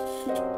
Música